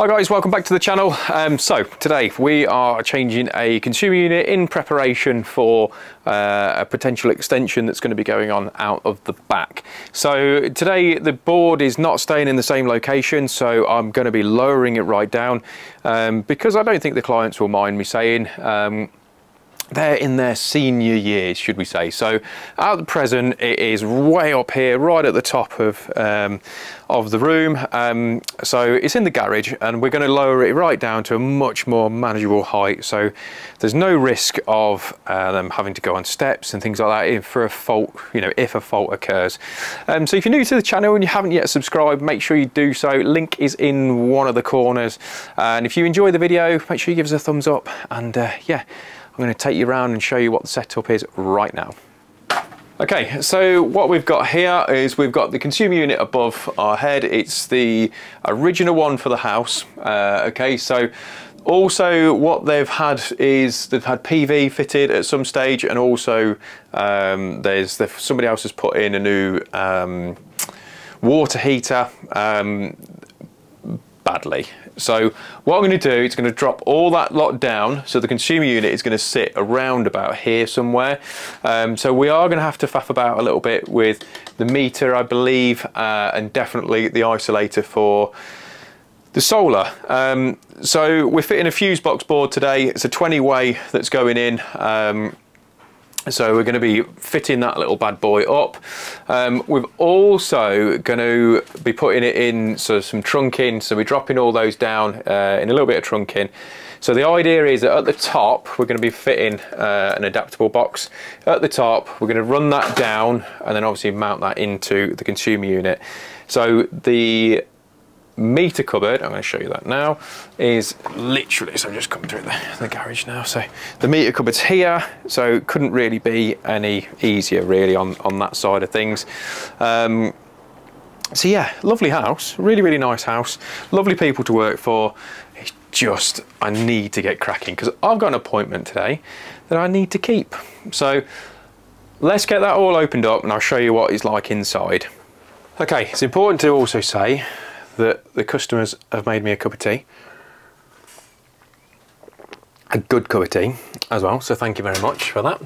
Hi guys, welcome back to the channel. Um, so today we are changing a consumer unit in preparation for uh, a potential extension that's going to be going on out of the back. So today the board is not staying in the same location, so I'm going to be lowering it right down um, because I don't think the clients will mind me saying um, they're in their senior years, should we say. So at the present, it is way up here, right at the top of, um, of the room. Um, so it's in the garage and we're gonna lower it right down to a much more manageable height. So there's no risk of uh, them having to go on steps and things like that for a fault, you know, if a fault occurs. Um, so if you're new to the channel and you haven't yet subscribed, make sure you do so. Link is in one of the corners. And if you enjoy the video, make sure you give us a thumbs up and uh, yeah, I'm going to take you around and show you what the setup is right now. Okay, so what we've got here is we've got the consumer unit above our head. It's the original one for the house. Uh, okay, so also what they've had is they've had PV fitted at some stage and also um, there's somebody else has put in a new um, water heater um, badly. So what I'm going to do is going to drop all that lot down so the consumer unit is going to sit around about here somewhere. Um, so we are going to have to faff about a little bit with the meter I believe uh, and definitely the isolator for the solar. Um, so we're fitting a Fusebox board today. It's a 20 way that's going in. Um, so we're going to be fitting that little bad boy up. Um, we're also going to be putting it in so some trunking. So we're dropping all those down uh, in a little bit of trunking. So the idea is that at the top, we're going to be fitting uh, an adaptable box. At the top, we're going to run that down and then obviously mount that into the consumer unit. So the meter cupboard, I'm going to show you that now, is literally, so I'm just coming through the, the garage now. So the meter cupboard's here, so couldn't really be any easier really on, on that side of things. Um, so yeah, lovely house, really, really nice house, lovely people to work for. It's just, I need to get cracking because I've got an appointment today that I need to keep. So let's get that all opened up and I'll show you what it's like inside. Okay, it's important to also say that the customers have made me a cup of tea. A good cup of tea as well, so thank you very much for that.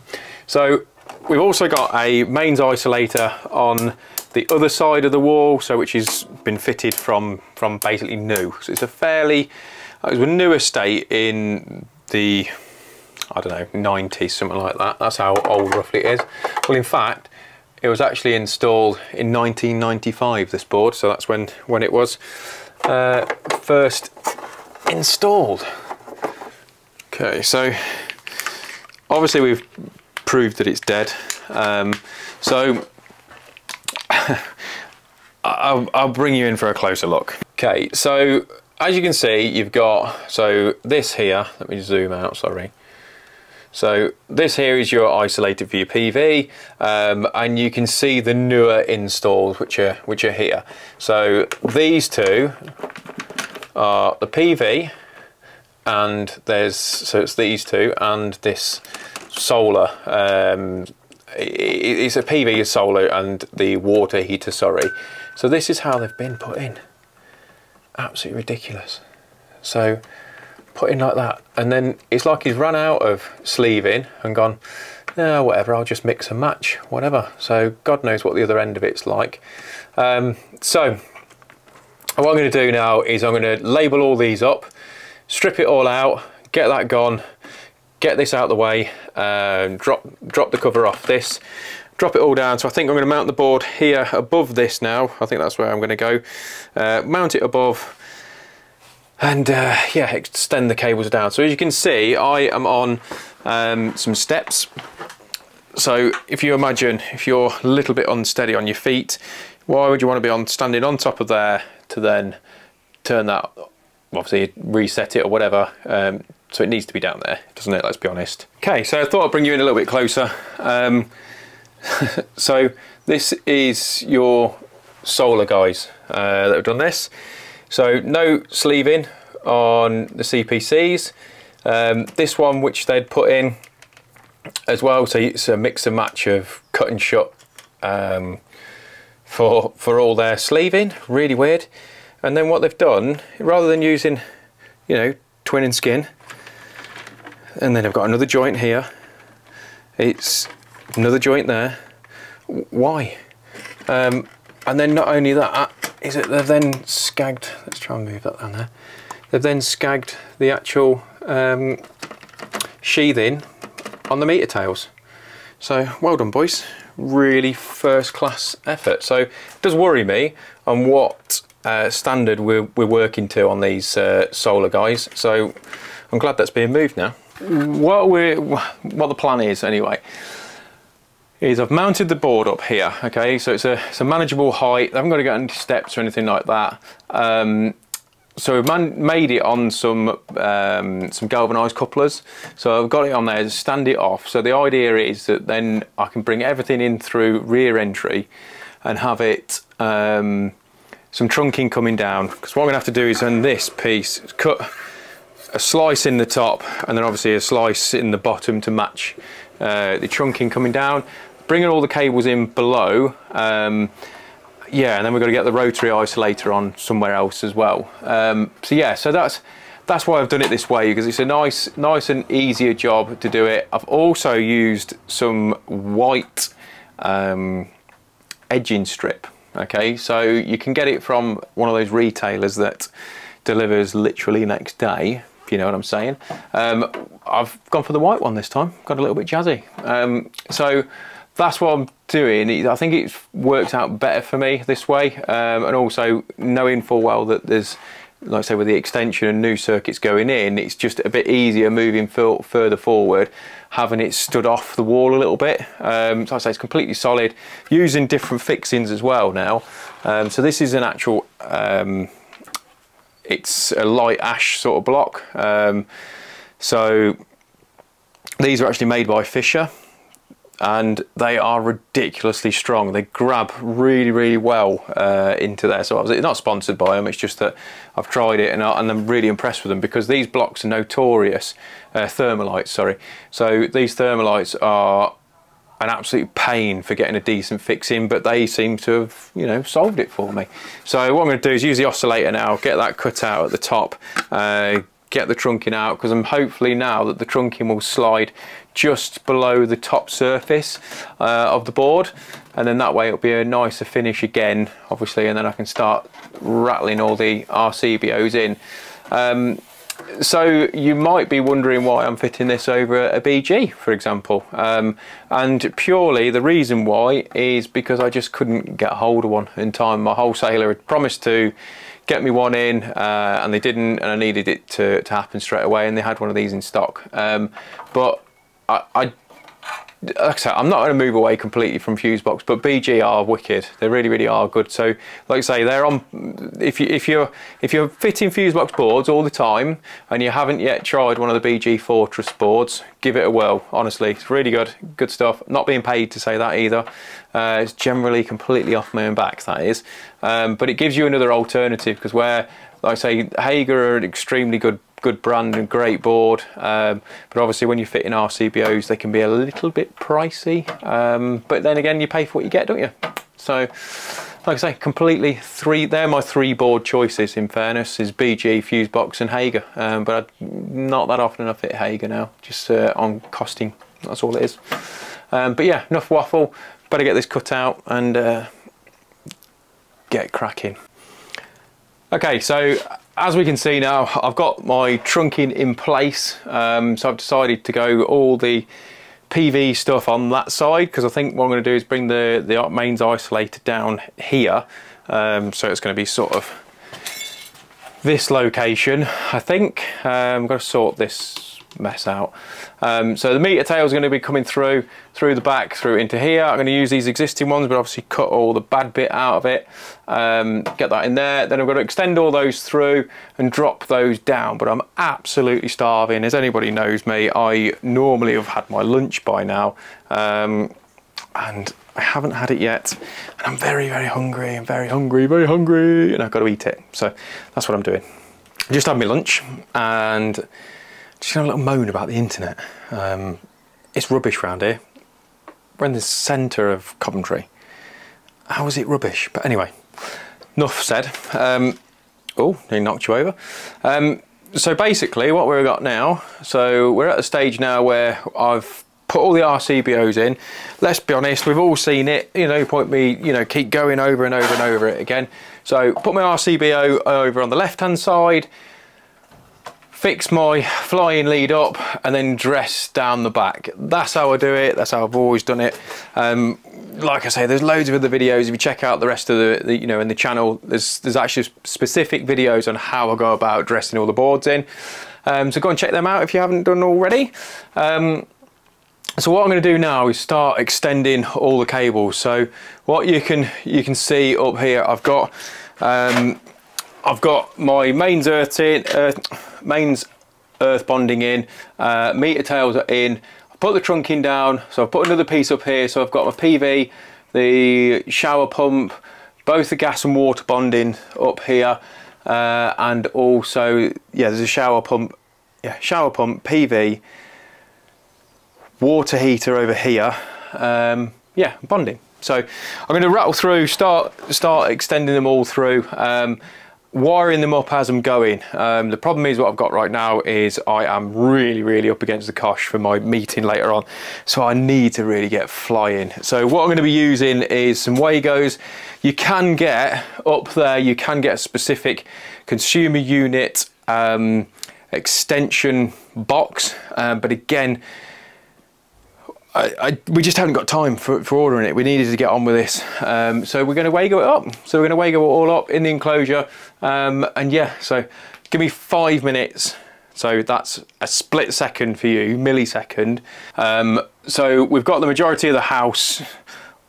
So we've also got a mains isolator on the other side of the wall, so which has been fitted from, from basically new. So it's a fairly, uh, it was a new estate in the, I don't know, 90s, something like that. That's how old roughly it is. Well, in fact, it was actually installed in 1995, this board, so that's when, when it was uh, first installed. Okay, so obviously we've proved that it's dead. Um, so I'll, I'll bring you in for a closer look. Okay, so as you can see, you've got, so this here, let me zoom out, sorry. So this here is your isolated view PV um, and you can see the newer installs which are, which are here. So these two are the PV and there's, so it's these two and this solar. Um, it's a PV solar and the water heater, sorry. So this is how they've been put in. Absolutely ridiculous. So put in like that. And then it's like he's run out of sleeving and gone, no, whatever, I'll just mix and match, whatever. So God knows what the other end of it's like. Um, so what I'm going to do now is I'm going to label all these up, strip it all out, get that gone, get this out of the way, um, drop, drop the cover off this, drop it all down. So I think I'm going to mount the board here above this now. I think that's where I'm going to go. Uh, mount it above, and uh, yeah, extend the cables down. So as you can see, I am on um, some steps. So if you imagine, if you're a little bit unsteady on your feet, why would you want to be on standing on top of there to then turn that, obviously reset it or whatever. Um, so it needs to be down there, doesn't it? Let's be honest. Okay, so I thought I'd bring you in a little bit closer. Um, so this is your solar guys uh, that have done this. So no sleeving on the CPCs. Um, this one which they'd put in as well, so it's a mix and match of cut and shut um, for, for all their sleeving, really weird. And then what they've done, rather than using, you know, twin and skin, and then I've got another joint here, it's another joint there. Why? Um, and then not only that, is it they've then scagged, let's try and move that down there. They've then scagged the actual um, sheathing on the meter tails. So well done boys, really first class effort. So it does worry me on what uh, standard we're, we're working to on these uh, solar guys. So I'm glad that's being moved now. What we what the plan is anyway is I've mounted the board up here okay? So it's a, it's a manageable height. I haven't got to get any steps or anything like that. Um, so we've man made it on some um, some galvanized couplers. So I've got it on there to stand it off. So the idea is that then I can bring everything in through rear entry and have it um, some trunking coming down. Because what I'm gonna have to do is on this piece cut a slice in the top and then obviously a slice in the bottom to match uh, the trunking coming down bringing all the cables in below um, yeah, and then we've got to get the rotary isolator on somewhere else as well. Um, so yeah, so that's that's why I've done it this way because it's a nice, nice and easier job to do it. I've also used some white um, edging strip. Okay, so you can get it from one of those retailers that delivers literally next day. If you know what I'm saying. Um, I've gone for the white one this time. Got a little bit jazzy. Um, so that's what I'm doing. I think it's worked out better for me this way, um, and also knowing full well that there's, like I say, with the extension and new circuits going in, it's just a bit easier moving further forward, having it stood off the wall a little bit. Um, so I say it's completely solid, using different fixings as well now. Um, so this is an actual, um, it's a light ash sort of block. Um, so these are actually made by Fischer and they are ridiculously strong. They grab really, really well uh, into there. So obviously, not sponsored by them. It's just that I've tried it and, I, and I'm really impressed with them because these blocks are notorious uh, thermalites. Sorry. So these thermalites are an absolute pain for getting a decent fix in, but they seem to have, you know, solved it for me. So what I'm going to do is use the oscillator now, get that cut out at the top, uh, get the trunking out because I'm hopefully now that the trunking will slide just below the top surface uh, of the board and then that way it'll be a nicer finish again obviously and then I can start rattling all the RCBOs in. Um, so you might be wondering why I'm fitting this over a BG for example um, and purely the reason why is because I just couldn't get hold of one in time. My wholesaler had promised to get me one in uh, and they didn't and I needed it to, to happen straight away and they had one of these in stock. Um, but I, I like I said, I'm not going to move away completely from Fusebox, but BG are wicked. They really, really are good. So, like I say, they're on. If you if you're if you're fitting Fusebox boards all the time and you haven't yet tried one of the BG Fortress boards, give it a whirl. Honestly, it's really good, good stuff. Not being paid to say that either. Uh, it's generally completely off my own back. That is, um, but it gives you another alternative because where, like I say, Hager are an extremely good good brand and great board. Um, but obviously when you fit in RCBOs they can be a little bit pricey. Um, but then again you pay for what you get don't you? So like I say completely three they're my three board choices in fairness is BG Fusebox and Hager. Um, but I, not that often I fit Hager now just uh, on costing. That's all it is. Um, but yeah enough waffle. Better get this cut out and uh, get cracking. Okay so as we can see now, I've got my trunking in place. Um, so I've decided to go all the PV stuff on that side because I think what I'm going to do is bring the, the mains isolator down here. Um, so it's going to be sort of this location, I think. Um, I'm going to sort this mess out. Um, so the meter tail is going to be coming through, through the back, through into here. I'm going to use these existing ones, but obviously cut all the bad bit out of it. Um, get that in there. Then I'm going to extend all those through and drop those down. But I'm absolutely starving. As anybody knows me, I normally have had my lunch by now. Um, and I haven't had it yet. And I'm very, very hungry. I'm very hungry, very hungry. And I've got to eat it. So that's what I'm doing. just had my lunch and just a little moan about the internet. Um, it's rubbish round here. We're in the centre of Coventry. How is it rubbish? But anyway, enough said. Um, Oh, he knocked you over. Um, so basically what we've got now, so we're at a stage now where I've put all the RCBOs in. Let's be honest, we've all seen it, you know, point me, you know, keep going over and over and over it again. So put my RCBO over on the left hand side, fix my flying lead up and then dress down the back. That's how I do it, that's how I've always done it. Um, like I say, there's loads of other videos. If you check out the rest of the, the, you know, in the channel, there's there's actually specific videos on how I go about dressing all the boards in. Um, so go and check them out if you haven't done already. Um, so what I'm going to do now is start extending all the cables. So what you can you can see up here, I've got um, I've got my mains earth in, earth, mains earth bonding in, uh, meter tails are in I put the trunking down, so I've put another piece up here, so I've got my PV, the shower pump, both the gas and water bonding up here, uh, and also, yeah, there's a shower pump, yeah, shower pump, PV, water heater over here, um, yeah, bonding. So I'm going to rattle through, start start extending them all through. Um, wiring them up as I'm going. Um, the problem is what I've got right now is I am really, really up against the cosh for my meeting later on. So I need to really get flying. So what I'm going to be using is some Wagos. You can get up there, you can get a specific consumer unit um, extension box. Um, but again, I, I, we just haven't got time for, for ordering it. We needed to get on with this. Um, so we're going to Wago it up. So we're going to Wago it all up in the enclosure. Um, and yeah, so give me five minutes. So that's a split second for you, millisecond. Um, so we've got the majority of the house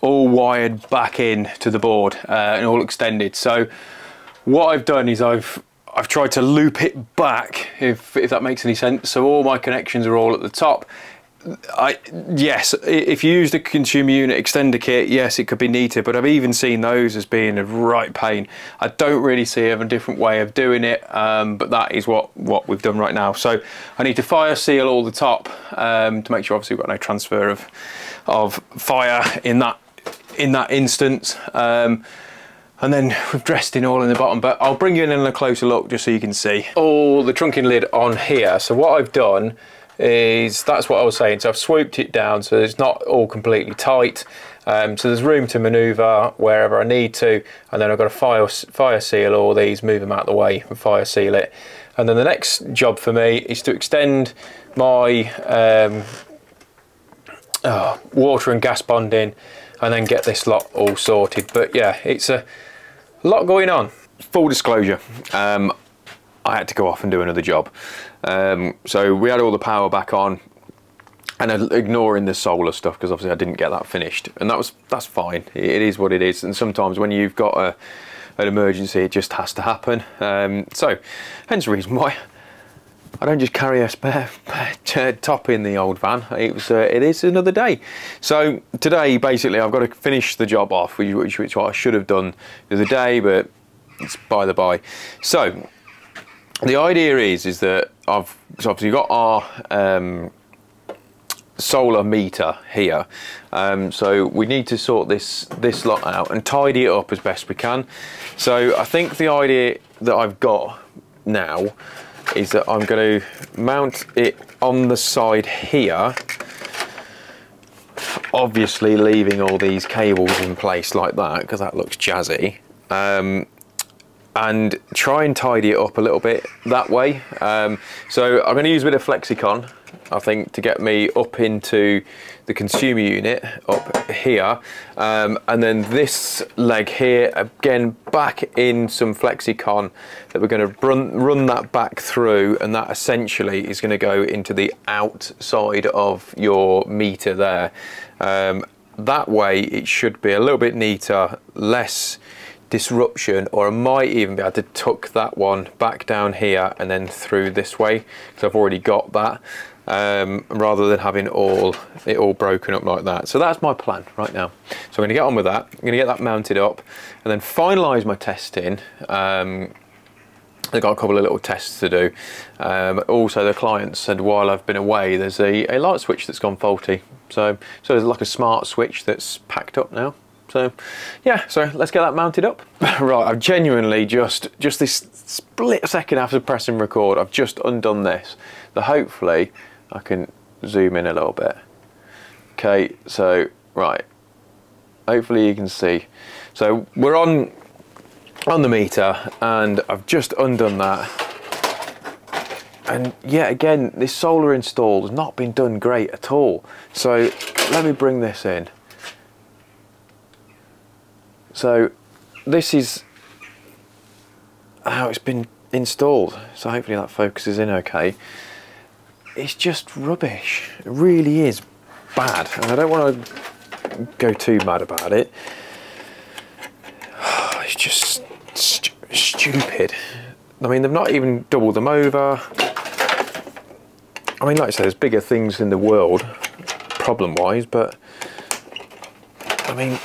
all wired back in to the board uh, and all extended. So what I've done is I've I've tried to loop it back, if, if that makes any sense. So all my connections are all at the top. I yes, if you use the consumer unit extender kit, yes, it could be neater, but I've even seen those as being a right pain. I don't really see a different way of doing it, um, but that is what what we've done right now. So I need to fire seal all the top um, to make sure obviously we've got no transfer of of fire in that in that instance. Um, and then we've dressed in all in the bottom but I'll bring you in a closer look just so you can see all the trunking lid on here so what I've done is that's what I was saying. So I've swooped it down so it's not all completely tight. Um, so there's room to manoeuvre wherever I need to, and then I've got to fire, fire seal all these, move them out of the way and fire seal it. And then the next job for me is to extend my um, oh, water and gas bonding and then get this lot all sorted. But yeah, it's a lot going on. Full disclosure, um, I had to go off and do another job. Um, so we had all the power back on and ignoring the solar stuff because obviously I didn't get that finished. And that was that's fine. It is what it is. And sometimes when you've got a, an emergency it just has to happen. Um, so hence the reason why I don't just carry a spare top in the old van. It was uh, it is another day. So today basically I've got to finish the job off which, which, which I should have done the other day but it's by the by. So the idea is is that I've so obviously got our um, solar meter here. Um, so we need to sort this this lot out and tidy it up as best we can. So I think the idea that I've got now is that I'm going to mount it on the side here obviously leaving all these cables in place like that because that looks jazzy. Um, and try and tidy it up a little bit that way. Um, so I'm going to use a bit of Flexicon, I think, to get me up into the consumer unit up here. Um, and then this leg here, again, back in some Flexicon that we're going to run, run that back through and that essentially is going to go into the outside of your meter there. Um, that way it should be a little bit neater, less disruption or I might even be able to tuck that one back down here and then through this way because I've already got that um, rather than having all it all broken up like that. So that's my plan right now. So I'm going to get on with that. I'm going to get that mounted up and then finalise my testing. Um, I've got a couple of little tests to do. Um, also, the client said while I've been away, there's a, a light switch that's gone faulty. So, so there's like a smart switch that's packed up now. So yeah, so let's get that mounted up. right, I've genuinely just, just this split second after pressing record, I've just undone this. So hopefully I can zoom in a little bit. Okay, so right, hopefully you can see. So we're on on the meter and I've just undone that. And yet again, this solar install has not been done great at all. So let me bring this in. So this is how it's been installed. So hopefully that focuses in okay. It's just rubbish. It really is bad. And I don't want to go too mad about it. It's just st stupid. I mean, they've not even doubled them over. I mean, like I said, there's bigger things in the world, problem-wise, but I mean,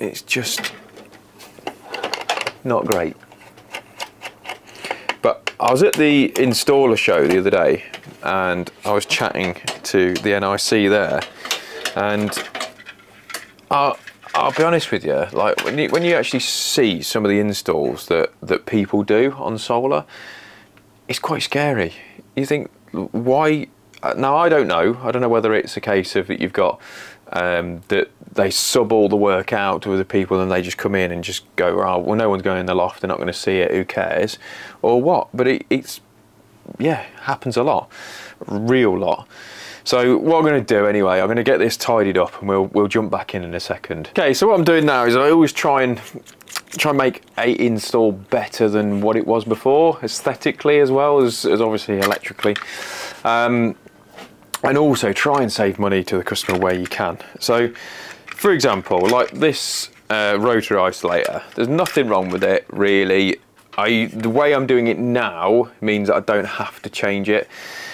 it's just not great. But I was at the installer show the other day and I was chatting to the NIC there and I'll, I'll be honest with you, like when you, when you actually see some of the installs that, that people do on solar, it's quite scary. You think, why? Now I don't know. I don't know whether it's a case of that you've got um, that they sub all the work out to other people and they just come in and just go, oh, well, no one's going in the loft, they're not going to see it, who cares, or what? But it, it's, yeah, happens a lot, real lot. So what I'm going to do anyway, I'm going to get this tidied up and we'll, we'll jump back in in a second. Okay, so what I'm doing now is I always try and try and make a install better than what it was before, aesthetically as well as, as obviously electrically. Um, and also try and save money to the customer where you can. So, for example, like this uh, rotary isolator, there's nothing wrong with it really. I, the way I'm doing it now means that I don't have to change it.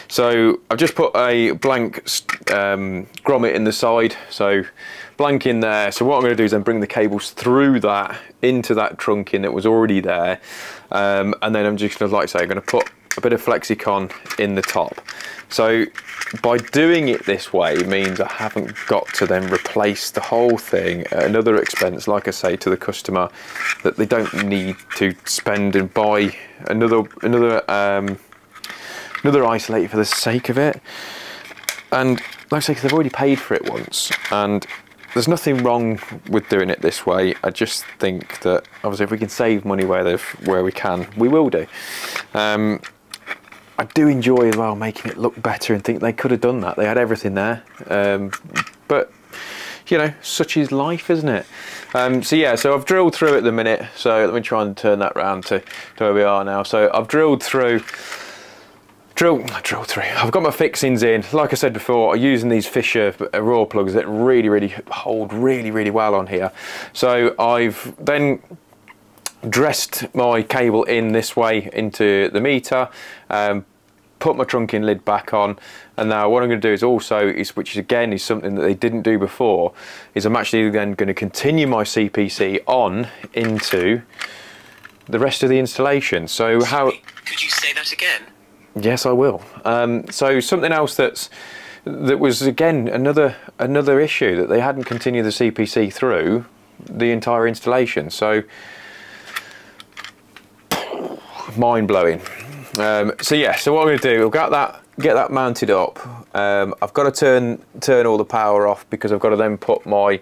So I've just put a blank um, grommet in the side, so blank in there. So what I'm going to do is then bring the cables through that into that trunking that was already there, um, and then I'm just to, like I say, I'm going to put a bit of Flexicon in the top. So by doing it this way means I haven't got to then replace the whole thing at another expense, like I say to the customer, that they don't need to spend and buy another another um, another isolator for the sake of it. And like I say, because they've already paid for it once, and there's nothing wrong with doing it this way. I just think that obviously if we can save money where where we can, we will do. Um, I do enjoy as well making it look better and think they could have done that. They had everything there. Um, but, you know, such is life, isn't it? Um, so yeah, so I've drilled through at the minute. So let me try and turn that round to, to where we are now. So I've drilled through drill drill through i've got my fixings in like i said before i'm using these Fischer raw plugs that really really hold really really well on here so i've then dressed my cable in this way into the meter, um, put my trunking lid back on, and now what I'm going to do is also, is, which again is something that they didn't do before, is I'm actually then going to continue my CPC on into the rest of the installation. So Sorry, how... Could you say that again? Yes, I will. Um, so something else that's that was again another another issue that they hadn't continued the CPC through the entire installation. So mind blowing. Um, so yeah, so what I'm going to do, we'll get that get that mounted up. Um, I've got to turn turn all the power off because I've got to then put my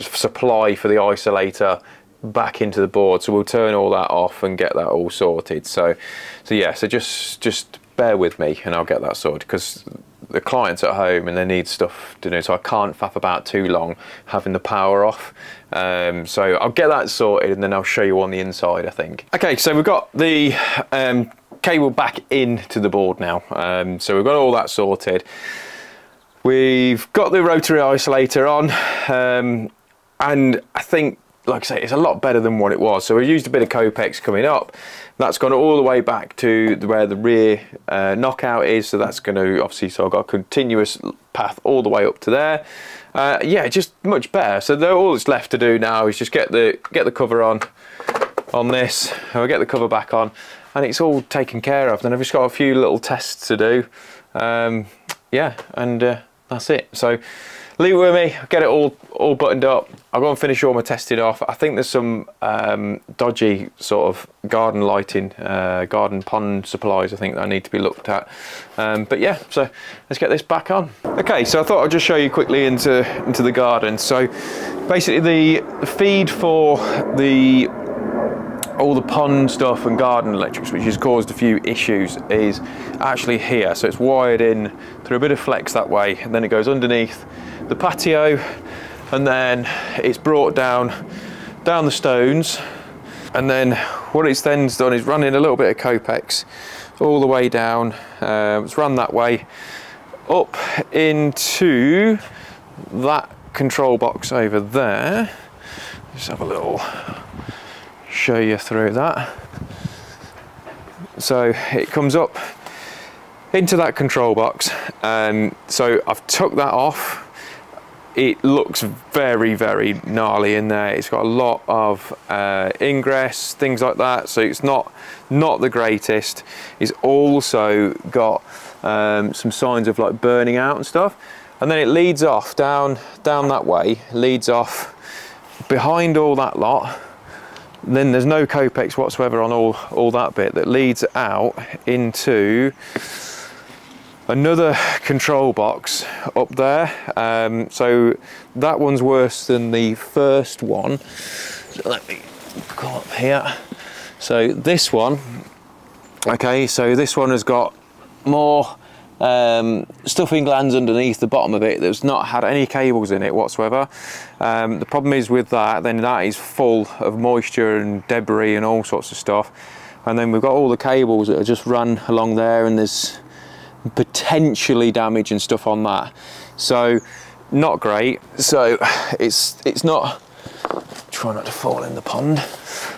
supply for the isolator back into the board. So we'll turn all that off and get that all sorted. So, so yeah, so just just bear with me and I'll get that sorted because the client's at home and they need stuff to do so I can't faff about too long having the power off. Um, so I'll get that sorted and then I'll show you on the inside I think. Okay so we've got the um, cable back into the board now. Um, so we've got all that sorted. We've got the rotary isolator on um, and I think like I say, it's a lot better than what it was. So we used a bit of Kopex coming up. That's gone all the way back to where the rear uh, knockout is. So that's going to obviously, so I've got a continuous path all the way up to there. Uh, yeah, just much better. So all that's left to do now is just get the get the cover on on this. And we get the cover back on, and it's all taken care of. Then I've just got a few little tests to do. Um, yeah, and uh, that's it. So leave it with me, get it all all buttoned up. I'll go and finish all my testing off. I think there's some um, dodgy sort of garden lighting, uh, garden pond supplies I think that I need to be looked at. Um, but yeah, so let's get this back on. Okay, so I thought I'd just show you quickly into, into the garden. So basically the feed for the all the pond stuff and garden electrics, which has caused a few issues, is actually here. So it's wired in through a bit of flex that way, and then it goes underneath the patio, and then it's brought down down the stones, and then what it's then done is run in a little bit of Kopex all the way down. Uh, it's run that way up into that control box over there. Just have a little show you through that. So it comes up into that control box and so I've took that off it looks very very gnarly in there. It's got a lot of uh, ingress things like that. So it's not not the greatest. It's also got um, some signs of like burning out and stuff. And then it leads off down down that way leads off behind all that lot. Then there's no Kopex whatsoever on all, all that bit that leads out into another control box up there. Um, so that one's worse than the first one. So let me go up here. So this one, okay, so this one has got more um, stuffing glands underneath the bottom of it that's not had any cables in it whatsoever. Um, the problem is with that, then that is full of moisture and debris and all sorts of stuff. And then we've got all the cables that are just run along there and there's potentially damage and stuff on that. So not great. So it's, it's not, try not to fall in the pond.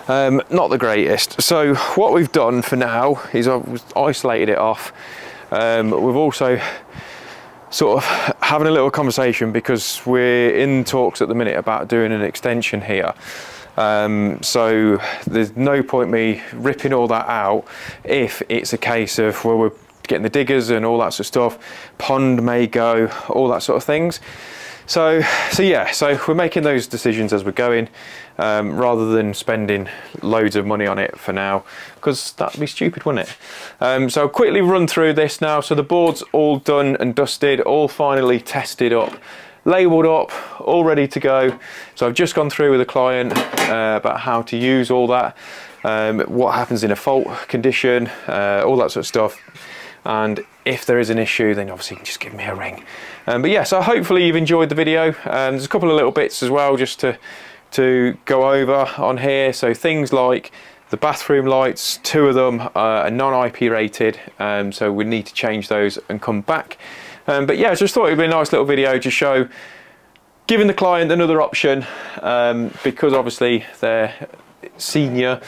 Um, not the greatest. So what we've done for now is I've isolated it off um, we've also sort of having a little conversation because we're in talks at the minute about doing an extension here. Um, so there's no point me ripping all that out if it's a case of well we're getting the diggers and all that sort of stuff, pond may go, all that sort of things. So, so yeah, so we're making those decisions as we're going, um, rather than spending loads of money on it for now, because that'd be stupid, wouldn't it? Um, so I'll quickly run through this now. So the board's all done and dusted, all finally tested up, labelled up, all ready to go. So I've just gone through with a client uh, about how to use all that, um, what happens in a fault condition, uh, all that sort of stuff and if there is an issue then obviously you can just give me a ring. Um, but yeah so hopefully you've enjoyed the video. Um, there's a couple of little bits as well just to to go over on here. So things like the bathroom lights two of them are non-IP rated um, so we need to change those and come back. Um, but yeah I just thought it would be a nice little video to show giving the client another option um, because obviously they're senior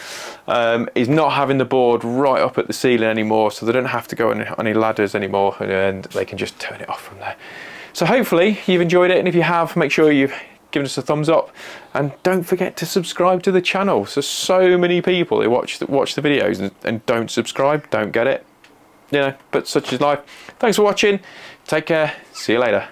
um, is not having the board right up at the ceiling anymore so they don't have to go on any ladders anymore and they can just turn it off from there. So hopefully you've enjoyed it and if you have make sure you've given us a thumbs up and don't forget to subscribe to the channel. So so many people who watch the, watch the videos and, and don't subscribe, don't get it. You know, but such is life. Thanks for watching. Take care. See you later.